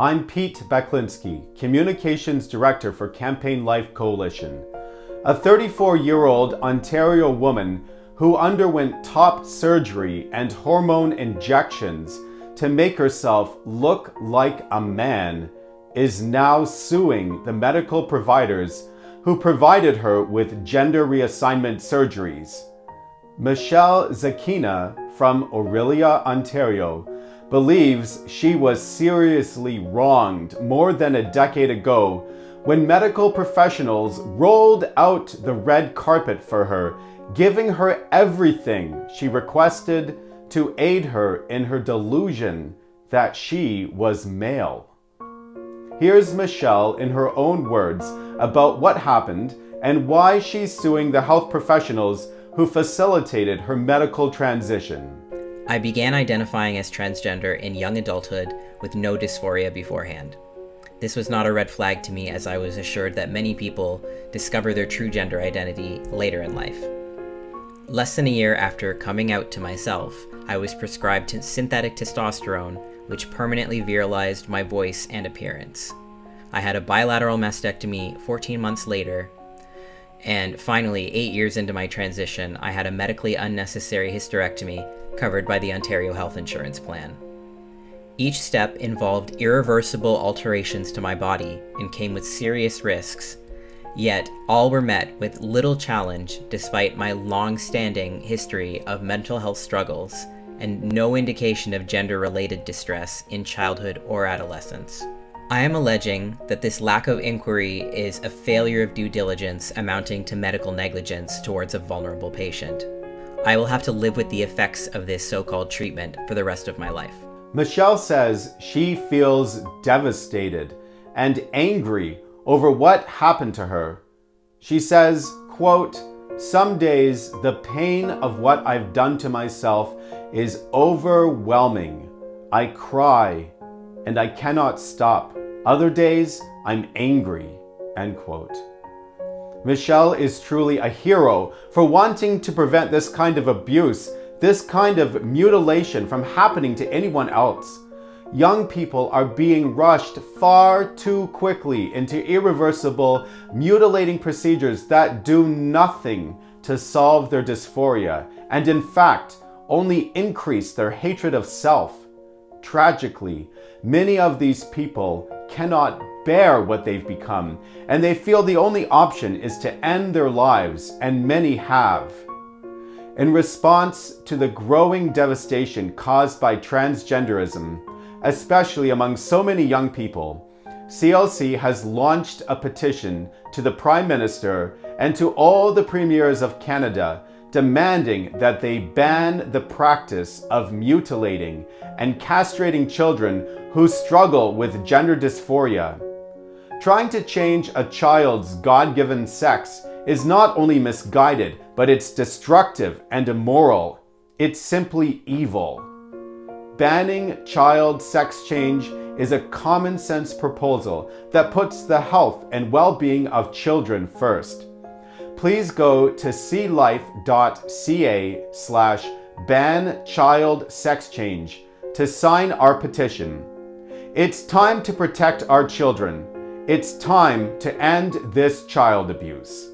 I'm Pete Baklinski, Communications Director for Campaign Life Coalition. A 34 year old Ontario woman who underwent top surgery and hormone injections to make herself look like a man is now suing the medical providers who provided her with gender reassignment surgeries. Michelle Zacchigna from Orillia, Ontario, believes she was seriously wronged more than a decade ago when medical professionals rolled out the red carpet for her, giving her everything she requested to aid her in her delusion that she was male. Here's Michelle in her own words about what happened and why she's suing the health professionals who facilitated her medical transition. I began identifying as transgender in young adulthood with no dysphoria beforehand. This was not a red flag to me as I was assured that many people discover their true gender identity later in life. Less than a year after coming out to myself, I was prescribed synthetic testosterone, which permanently virilized my voice and appearance. I had a bilateral mastectomy 14 months later, and finally, eight years into my transition, I had a medically unnecessary hysterectomy covered by the Ontario Health Insurance Plan. Each step involved irreversible alterations to my body and came with serious risks, yet all were met with little challenge despite my long standing history of mental health struggles and no indication of gender related distress in childhood or adolescence. I am alleging that this lack of inquiry is a failure of due diligence amounting to medical negligence towards a vulnerable patient. I will have to live with the effects of this so called treatment for the rest of my life. Michelle says she feels devastated and angry over what happened to her. She says, quote, some days the pain of what I've done to myself is overwhelming. I cry and I cannot stop. Other days I'm angry, end quote. Michelle is truly a hero for wanting to prevent this kind of abuse, this kind of mutilation from happening to anyone else. Young people are being rushed far too quickly into irreversible, mutilating procedures that do nothing to solve their dysphoria and, in fact, only increase their hatred of self. Tragically, many of these people cannot bear what they've become, and they feel the only option is to end their lives, and many have. In response to the growing devastation caused by transgenderism, especially among so many young people, CLC has launched a petition to the Prime Minister and to all the premiers of Canada demanding that they ban the practice of mutilating and castrating children who struggle with gender dysphoria Trying to change a child's God given sex is not only misguided, but it's destructive and immoral. It's simply evil. Banning child sex change is a common sense proposal that puts the health and well being of children first. Please go to clife.ca slash ban child sex change to sign our petition. It's time to protect our children. It's time to end this child abuse.